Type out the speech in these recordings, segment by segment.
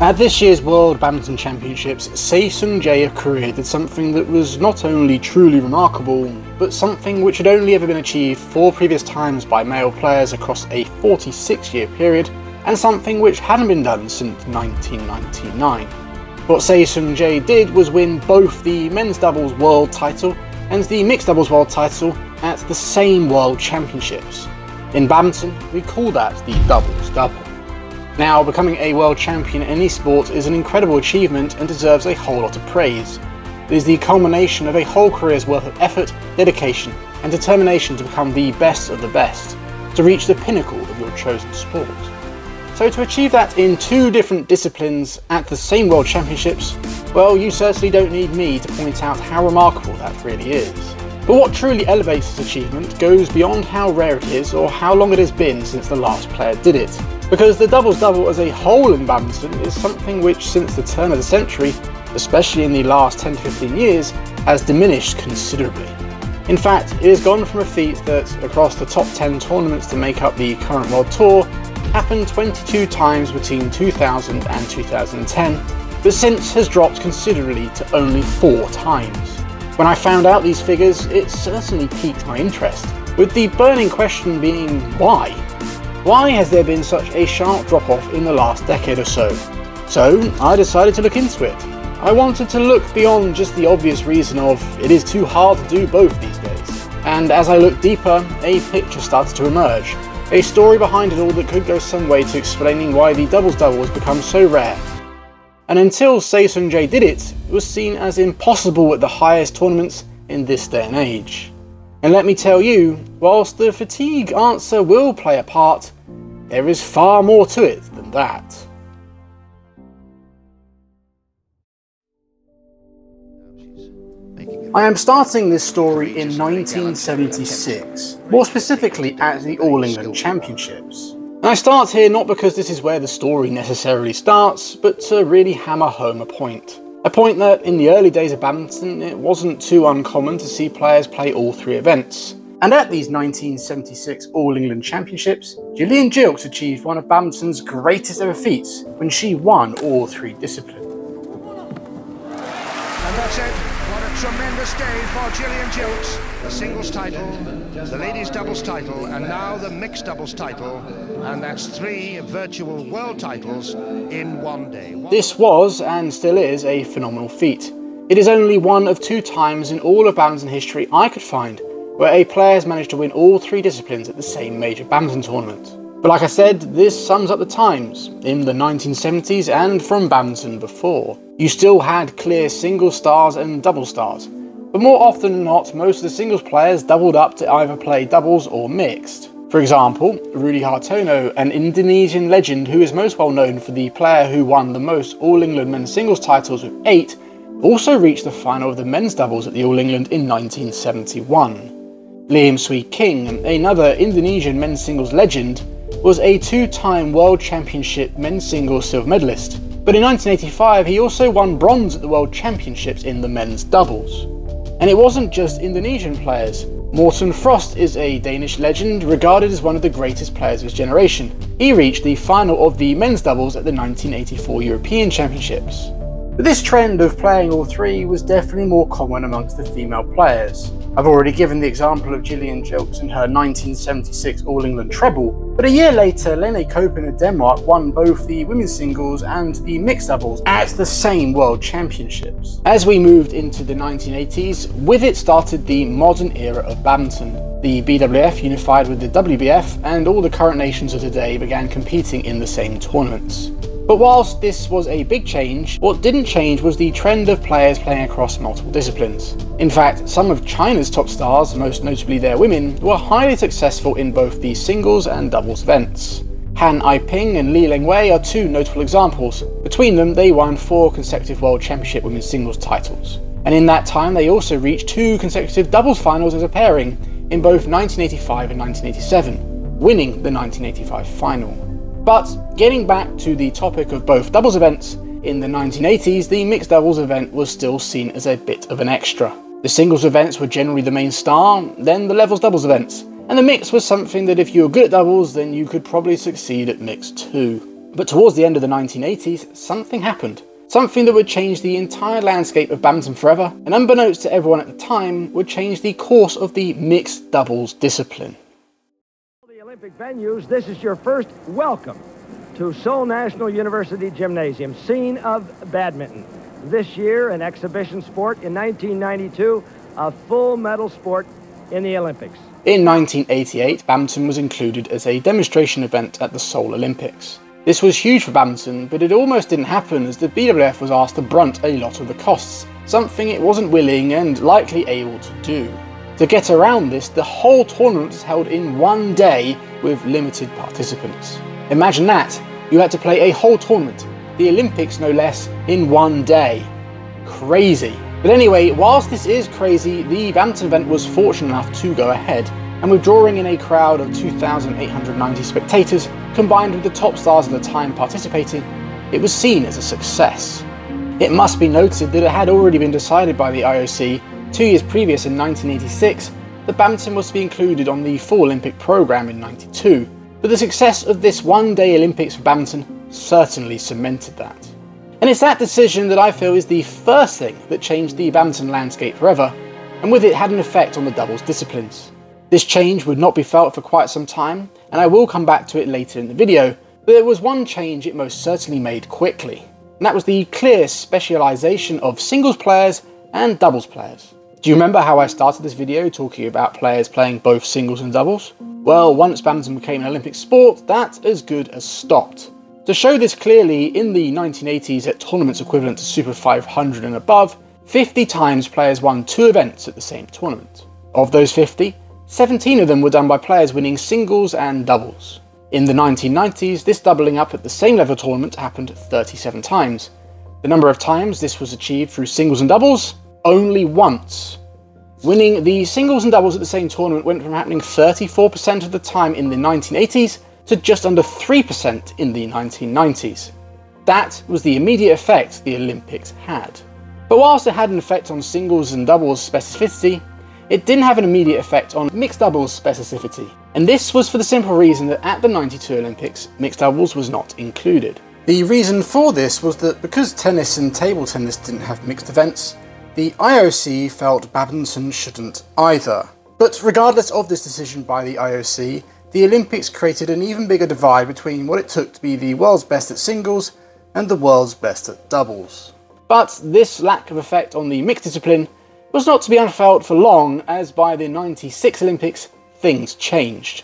At this year's World Badminton Championships, Seo Seung-jae of Korea did something that was not only truly remarkable, but something which had only ever been achieved four previous times by male players across a 46 year period, and something which hadn't been done since 1999. What Seo Seung-jae did was win both the men's doubles world title and the mixed doubles world title at the same World Championships. In badminton, we call that the doubles double. Now, becoming a world champion in any sport is an incredible achievement and deserves a whole lot of praise. It is the culmination of a whole career's worth of effort, dedication, and determination to become the best of the best, to reach the pinnacle of your chosen sport. So to achieve that in two different disciplines at the same World Championships, well, you certainly don't need me to point out how remarkable that really is. But what truly elevates this achievement goes beyond how rare it is or how long it has been since the last player did it because the doubles double as a whole in badminton is something which since the turn of the century, especially in the last 10 to 15 years, has diminished considerably. In fact, it has gone from a feat that, across the top 10 tournaments to make up the current World Tour, happened 22 times between 2000 and 2010, but since has dropped considerably to only 4 times. When I found out these figures, it certainly piqued my interest, with the burning question being why? Why has there been such a sharp drop off in the last decade or so? So I decided to look into it. I wanted to look beyond just the obvious reason of it is too hard to do both these days. And as I looked deeper, a picture started to emerge. A story behind it all that could go some way to explaining why the doubles double has become so rare. And until Seo Seung-jae did it, it was seen as impossible at the highest tournaments in this day and age. And let me tell you, whilst the fatigue answer will play a part, there is far more to it than that. I am starting this story in 1976, more specifically at the All England Championships. And I start here not because this is where the story necessarily starts, but to really hammer home a point. A point that, in the early days of badminton, it wasn't too uncommon to see players play all three events. And at these 1976 All England Championships, Gillian Gilkes achieved one of badminton's greatest ever feats when she won all three disciplines. That's it. What a tremendous day for Gillian Gilkes. The singles title, the ladies doubles title, and now the mixed doubles title. And that's three virtual world titles in one day. This was, and still is, a phenomenal feat. It is only one of two times in all of badminton history I could find where a player has managed to win all three disciplines at the same major badminton tournament. But like I said, this sums up the times, in the 1970s and from badminton before. You still had clear single stars and double stars, but more often than not, most of the singles players doubled up to either play doubles or mixed. For example, Rudy Hartono, an Indonesian legend who is most well known for the player who won the most All England men's singles titles with eight, also reached the final of the men's doubles at the All England in 1971. Liem Swie King, another Indonesian men's singles legend, was a two-time World Championship men's singles silver medalist. But in 1985 he also won bronze at the World Championships in the men's doubles. And it wasn't just Indonesian players. Morten Frost is a Danish legend regarded as one of the greatest players of his generation. He reached the final of the men's doubles at the 1984 European Championships. But this trend of playing all three was definitely more common amongst the female players. I've already given the example of Gillian Gilkes in her 1976 All England treble, but a year later, Lene Køppen of Denmark won both the women's singles and the mixed doubles at the same World Championships. As we moved into the 1980s, with it started the modern era of badminton. The BWF unified with the WBF, and all the current nations of today began competing in the same tournaments. But whilst this was a big change, what didn't change was the trend of players playing across multiple disciplines. In fact, some of China's top stars, most notably their women, were highly successful in both the singles and doubles events. Han Aiping and Li Lingwei are two notable examples. Between them, they won four consecutive World Championship Women's Singles titles. And in that time, they also reached two consecutive doubles finals as a pairing in both 1985 and 1987, winning the 1985 final. But getting back to the topic of both doubles events, in the 1980s the mixed doubles event was still seen as a bit of an extra. The singles events were generally the main star, then the levels doubles events, and the mix was something that if you were good at doubles then you could probably succeed at mixed too. But towards the end of the 1980s, something happened. Something that would change the entire landscape of badminton forever, and unbeknownst to everyone at the time, would change the course of the mixed doubles discipline. Venues, this is your first welcome to Seoul National University Gymnasium, scene of badminton. This year, an exhibition sport. In 1992, a full medal sport in the Olympics. In 1988, badminton was included as a demonstration event at the Seoul Olympics. This was huge for badminton, but it almost didn't happen as the BWF was asked to brunt a lot of the costs, something it wasn't willing and likely able to do. To get around this, the whole tournament was held in one day with limited participants. Imagine that, you had to play a whole tournament, the Olympics no less, in one day. Crazy. But anyway, whilst this is crazy, the badminton event was fortunate enough to go ahead, and with drawing in a crowd of 2,890 spectators, combined with the top stars of the time participating, it was seen as a success. It must be noted that it had already been decided by the IOC two years previous in 1986 that badminton was to be included on the full Olympic programme in 92, but the success of this one day Olympics for badminton certainly cemented that. And it's that decision that I feel is the first thing that changed the badminton landscape forever, and with it had an effect on the doubles disciplines. This change would not be felt for quite some time, and I will come back to it later in the video, but there was one change it most certainly made quickly, and that was the clear specialisation of singles players and doubles players. Do you remember how I started this video talking about players playing both singles and doubles? Well, once badminton became an Olympic sport, that as good as stopped. To show this clearly, in the 1980s at tournaments equivalent to Super 500 and above, 50 times players won two events at the same tournament. Of those 50, 17 of them were done by players winning singles and doubles. In the 1990s, this doubling up at the same level tournament happened 37 times. The number of times this was achieved through singles and doubles? Only once. Winning the singles and doubles at the same tournament went from happening 34% of the time in the 1980s to just under 3% in the 1990s. That was the immediate effect the Olympics had. But whilst it had an effect on singles and doubles specificity, it didn't have an immediate effect on mixed doubles specificity, and this was for the simple reason that at the 92 Olympics, mixed doubles was not included. The reason for this was that because tennis and table tennis didn't have mixed events, the IOC felt badminton shouldn't either. But regardless of this decision by the IOC, the Olympics created an even bigger divide between what it took to be the world's best at singles and the world's best at doubles. But this lack of effect on the mixed discipline was not to be unfelt for long, as by the 96 Olympics, things changed.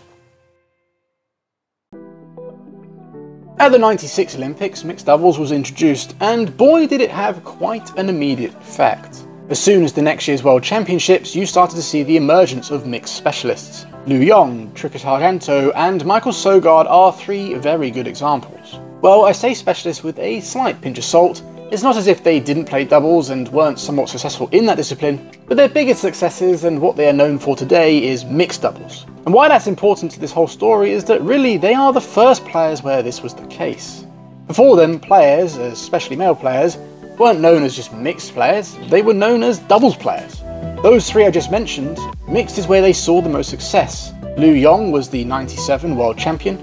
At the 96 Olympics, mixed doubles was introduced, and boy did it have quite an immediate effect. As soon as the next year's World Championships, you started to see the emergence of mixed specialists. Liu Yong, Tri Kusharjanto, and Michael Søgaard are three very good examples. Well, I say specialists with a slight pinch of salt, it's not as if they didn't play doubles and weren't somewhat successful in that discipline, but their biggest successes and what they are known for today is mixed doubles. And why that's important to this whole story is that really they are the first players where this was the case. Before them, players, especially male players, weren't known as just mixed players, they were known as doubles players. Those three I just mentioned, mixed is where they saw the most success. Liu Yong was the 97 world champion,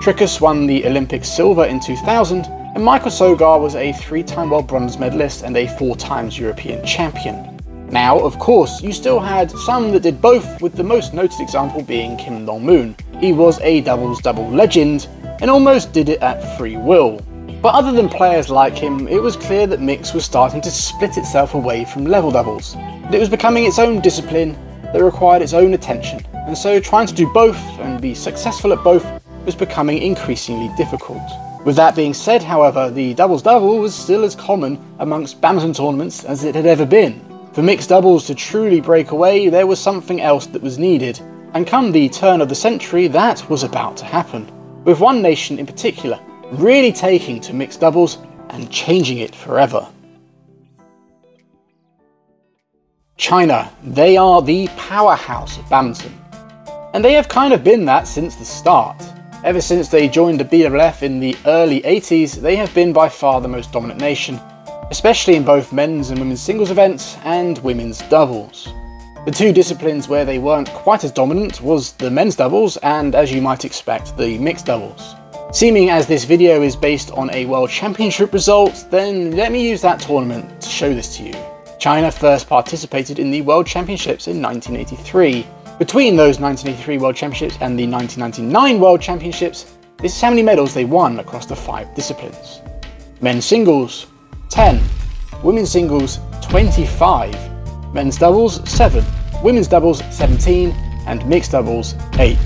Trikus won the Olympic silver in 2000, and Michael Søgaard was a three-time world bronze medalist and a four times European champion. Now, of course, you still had some that did both, with the most noted example being Kim Dong Moon. He was a doubles-double legend, and almost did it at free will. But other than players like him, it was clear that mix was starting to split itself away from level doubles. It was becoming its own discipline that required its own attention, and so trying to do both and be successful at both was becoming increasingly difficult. With that being said, however, the doubles double was still as common amongst badminton tournaments as it had ever been. For mixed doubles to truly break away, there was something else that was needed, and come the turn of the century, that was about to happen. With one nation in particular really taking to mixed doubles and changing it forever. China, they are the powerhouse of badminton. And they have kind of been that since the start. Ever since they joined the BWF in the early 80s, they have been by far the most dominant nation, especially in both men's and women's singles events and women's doubles. The two disciplines where they weren't quite as dominant was the men's doubles and, as you might expect, the mixed doubles. Seeming as this video is based on a World Championship result, then let me use that tournament to show this to you. China first participated in the World Championships in 1983. Between those 1983 World Championships and the 1999 World Championships, this is how many medals they won across the five disciplines. Men's singles, 10. Women's singles, 25. Men's doubles, 7. Women's doubles, 17. And mixed doubles, 8.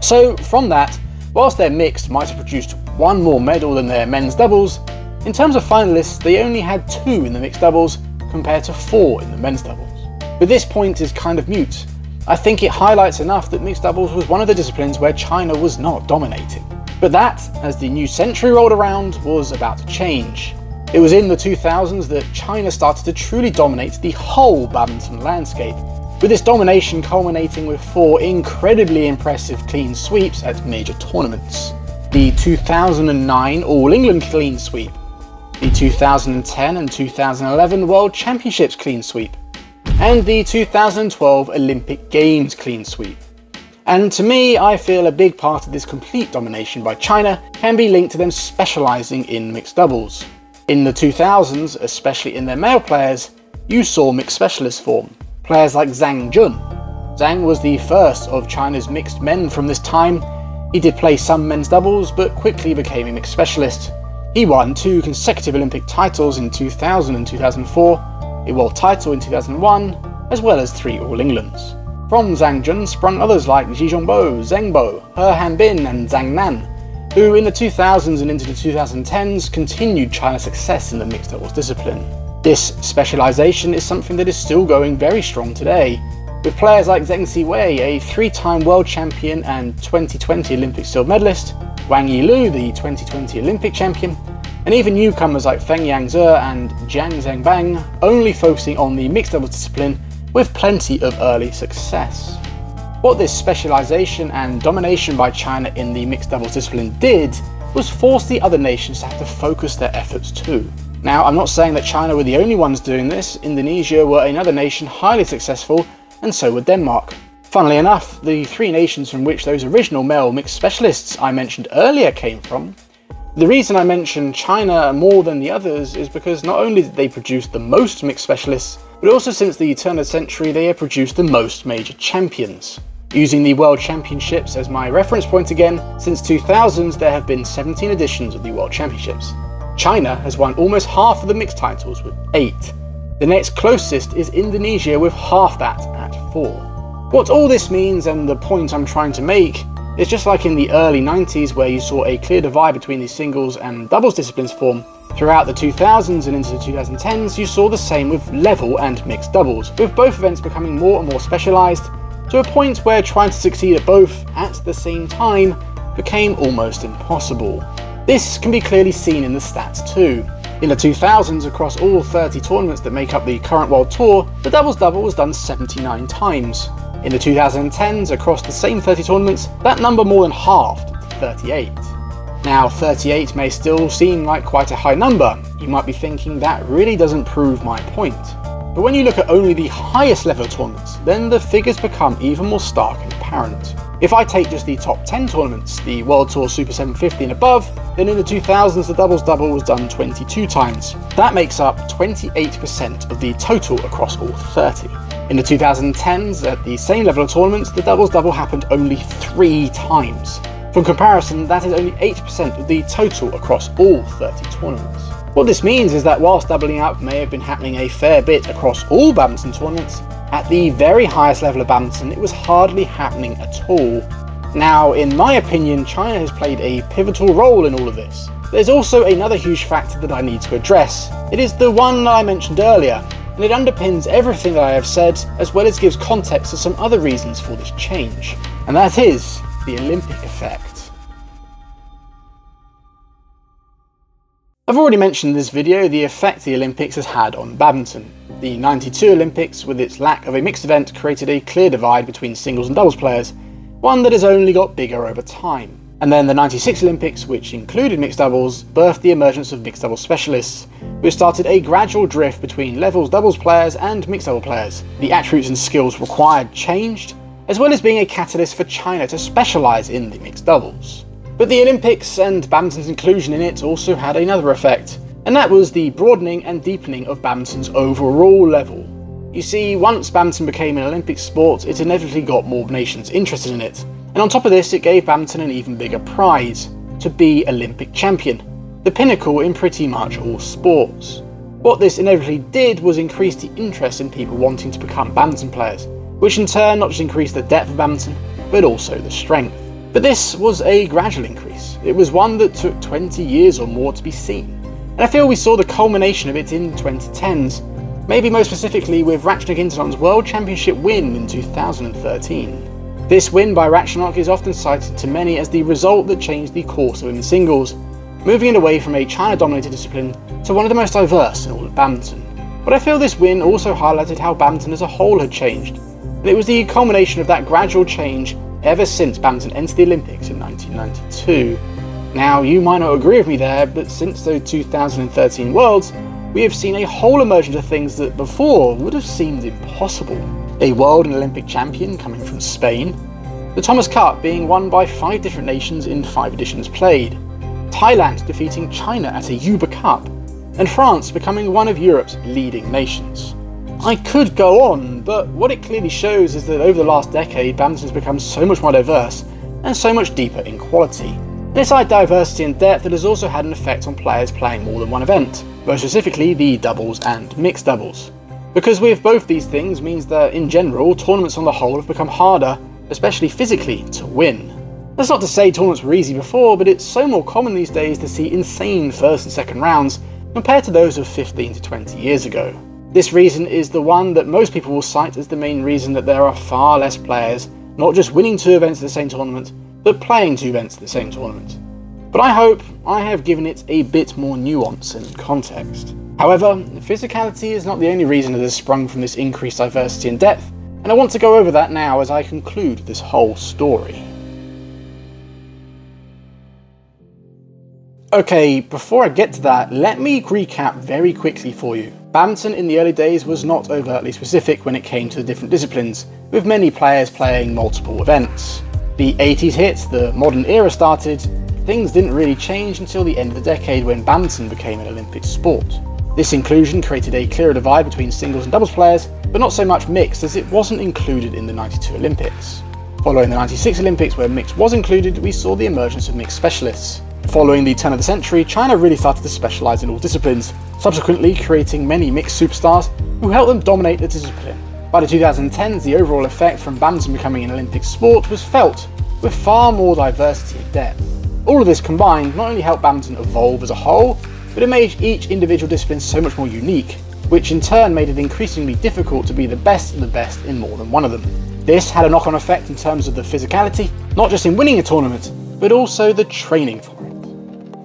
So from that, Whilst their mixed might have produced one more medal than their men's doubles, in terms of finalists they only had two in the mixed doubles compared to four in the men's doubles. But this point is kind of mute. I think it highlights enough that mixed doubles was one of the disciplines where China was not dominating. But that, as the new century rolled around, was about to change. It was in the 2000s that China started to truly dominate the whole badminton landscape, with this domination culminating with four incredibly impressive clean sweeps at major tournaments. The 2009 All England clean sweep, the 2010 and 2011 World Championships clean sweep, and the 2012 Olympic Games clean sweep. And to me, I feel a big part of this complete domination by China can be linked to them specialising in mixed doubles. In the 2000s, especially in their male players, you saw mixed specialist form, Players like Zhang Jun. Zhang was the first of China's mixed men from this time. He did play some men's doubles, but quickly became a mixed specialist. He won two consecutive Olympic titles in 2000 and 2004, a world title in 2001, as well as three All Englands. From Zhang Jun sprung others like Xie Zhongbo, Zheng Bo, He Hanbin, and Zhang Nan, who in the 2000s and into the 2010s continued China's success in the mixed doubles discipline. This specialisation is something that is still going very strong today, with players like Zheng Siwei, a three-time world champion and 2020 Olympic silver medalist, Wang Yilu, the 2020 Olympic champion, and even newcomers like Feng Yanzhe and Jiang Zhenbang only focusing on the mixed doubles discipline with plenty of early success. What this specialisation and domination by China in the mixed doubles discipline did was force the other nations to have to focus their efforts too. Now, I'm not saying that China were the only ones doing this, Indonesia were another nation highly successful, and so were Denmark. Funnily enough, the three nations from which those original male mixed specialists I mentioned earlier came from, the reason I mention China more than the others is because not only did they produce the most mixed specialists, but also since the turn of the century they have produced the most major champions. Using the World Championships as my reference point again, since 2000s there have been 17 editions of the World Championships. China has won almost half of the mixed titles with 8. The next closest is Indonesia with half that at 4. What all this means and the point I'm trying to make is just like in the early 90s where you saw a clear divide between the singles and doubles disciplines form, throughout the 2000s and into the 2010s you saw the same with level and mixed doubles, with both events becoming more and more specialised to a point where trying to succeed at both at the same time became almost impossible. This can be clearly seen in the stats too. In the 2000s, across all 30 tournaments that make up the current World Tour, the doubles double was done 79 times. In the 2010s, across the same 30 tournaments, that number more than halved to 38. Now, 38 may still seem like quite a high number. You might be thinking that really doesn't prove my point. But when you look at only the highest level tournaments, then the figures become even more stark and apparent. If I take just the top 10 tournaments, the World Tour Super 750 and above, then in the 2000s the doubles double was done 22 times. That makes up 28% of the total across all 30. In the 2010s, at the same level of tournaments, the doubles double happened only 3 times. From comparison, that is only 8% of the total across all 30 tournaments. What this means is that whilst doubling up may have been happening a fair bit across all badminton tournaments, at the very highest level of badminton, it was hardly happening at all. Now, in my opinion, China has played a pivotal role in all of this. There's also another huge factor that I need to address. It is the one I mentioned earlier, and it underpins everything that I have said, as well as gives context to some other reasons for this change. And that is the Olympic effect. I've already mentioned in this video the effect the Olympics has had on badminton. The 92 Olympics, with its lack of a mixed event, created a clear divide between singles and doubles players, one that has only got bigger over time. And then the 96 Olympics, which included mixed doubles, birthed the emergence of mixed doubles specialists, which started a gradual drift between levels doubles players and mixed double players. The attributes and skills required changed, as well as being a catalyst for China to specialise in the mixed doubles. But the Olympics and badminton's inclusion in it also had another effect, and that was the broadening and deepening of badminton's overall level. You see, once badminton became an Olympic sport, it inevitably got more nations interested in it. And on top of this, it gave badminton an even bigger prize to be Olympic champion, the pinnacle in pretty much all sports. What this inevitably did was increase the interest in people wanting to become badminton players, which in turn not just increased the depth of badminton, but also the strength. But this was a gradual increase. It was one that took 20 years or more to be seen. And I feel we saw the culmination of it in the 2010s, maybe most specifically with Ratchanok Intanon's World Championship win in 2013. This win by Ratchanok is often cited to many as the result that changed the course of women's singles, moving it away from a China-dominated discipline to one of the most diverse in all of badminton. But I feel this win also highlighted how badminton as a whole had changed, and it was the culmination of that gradual change ever since badminton entered the Olympics in 1992. Now, you might not agree with me there, but since those 2013 Worlds, we have seen a whole emergence of things that before would have seemed impossible. A world and Olympic champion coming from Spain, the Thomas Cup being won by five different nations in five editions played, Thailand defeating China at a Uber Cup, and France becoming one of Europe's leading nations. I could go on, but what it clearly shows is that over the last decade, badminton has become so much more diverse and so much deeper in quality. And like diversity and depth that has also had an effect on players playing more than one event, most specifically the doubles and mixed doubles. Because with both these things means that in general, tournaments on the whole have become harder, especially physically, to win. That's not to say tournaments were easy before, but it's so more common these days to see insane first and second rounds compared to those of 15 to 20 years ago. This reason is the one that most people will cite as the main reason that there are far less players not just winning two events at the same tournament, but playing two events at the same tournament but I hope I have given it a bit more nuance and context. However, physicality is not the only reason it has sprung from this increased diversity and depth, and I want to go over that now as I conclude this whole story. Okay, before I get to that, let me recap very quickly for you. Badminton in the early days was not overtly specific when it came to the different disciplines, with many players playing multiple events. The 80s hit, the modern era started, things didn't really change until the end of the decade when badminton became an Olympic sport. This inclusion created a clearer divide between singles and doubles players, but not so much mixed as it wasn't included in the 92 Olympics. Following the 96 Olympics where mixed was included, we saw the emergence of mixed specialists. Following the turn of the century, China really started to specialise in all disciplines, subsequently creating many mixed superstars who helped them dominate the discipline. By the 2010s, the overall effect from badminton becoming an Olympic sport was felt, with far more diversity and depth. All of this combined not only helped badminton evolve as a whole, but it made each individual discipline so much more unique, which in turn made it increasingly difficult to be the best of the best in more than one of them. This had a knock-on effect in terms of the physicality, not just in winning a tournament, but also the training for.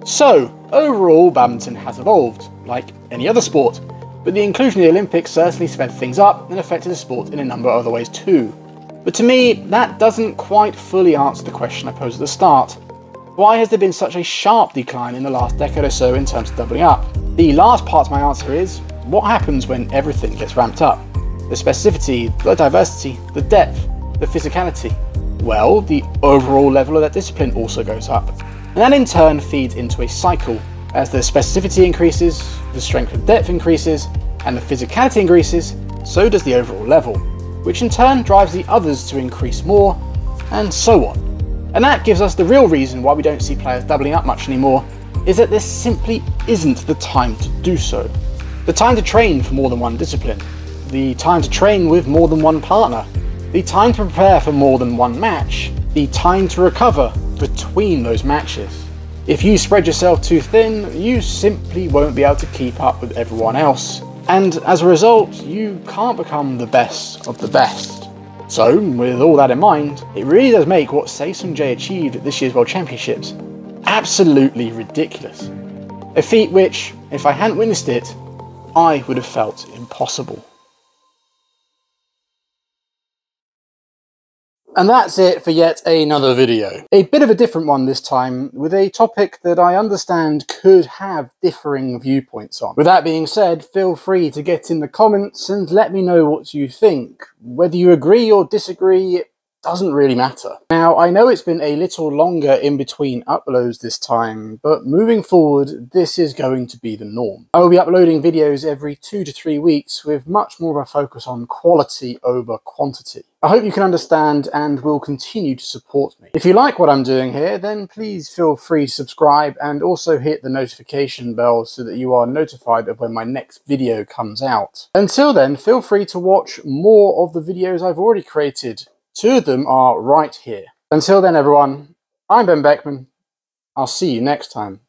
So, overall, badminton has evolved, like any other sport, but the inclusion of the Olympics certainly sped things up and affected the sport in a number of other ways too. But to me, that doesn't quite fully answer the question I posed at the start. Why has there been such a sharp decline in the last decade or so in terms of doubling up? The last part of my answer is, what happens when everything gets ramped up? The specificity, the diversity, the depth, the physicality. Well, the overall level of that discipline also goes up. And that in turn feeds into a cycle. As the specificity increases, the strength and depth increases, and the physicality increases, so does the overall level, which in turn drives the others to increase more, and so on. And that gives us the real reason why we don't see players doubling up much anymore, is that there simply isn't the time to do so. The time to train for more than one discipline, the time to train with more than one partner, the time to prepare for more than one match, the time to recover between those matches. If you spread yourself too thin, you simply won't be able to keep up with everyone else. And as a result, you can't become the best of the best. So, with all that in mind, it really does make what Seo Seung-jae achieved at this year's World Championships absolutely ridiculous. A feat which, if I hadn't witnessed it, I would have felt impossible. And that's it for yet another video. A bit of a different one this time, with a topic that I understand could have differing viewpoints on. With that being said, feel free to get in the comments and let me know what you think. Whether you agree or disagree, doesn't really matter. Now, I know it's been a little longer in between uploads this time, but moving forward, this is going to be the norm. I will be uploading videos every two to three weeks with much more of a focus on quality over quantity. I hope you can understand and will continue to support me. If you like what I'm doing here, then please feel free to subscribe and also hit the notification bell so that you are notified of when my next video comes out. Until then, feel free to watch more of the videos I've already created. Two of them are right here. Until then, everyone, I'm Ben Beckman. I'll see you next time.